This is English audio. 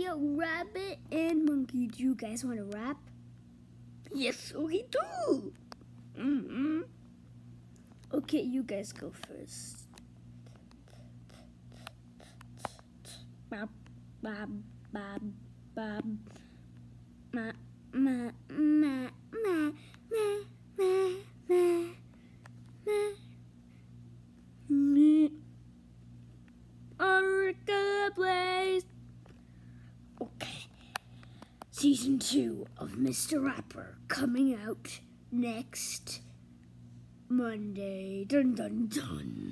video, Rabbit and Monkey. Do you guys want to rap? Yes, we do. Mm-hmm. Okay, you guys go first. Bob, bob, bob, bob. Ma, ma, ma, ma, ma, ma, ma, ma. Me. Orica Blaze. Okay. Season two of Mr. Rapper coming out next Monday. Dun dun dun.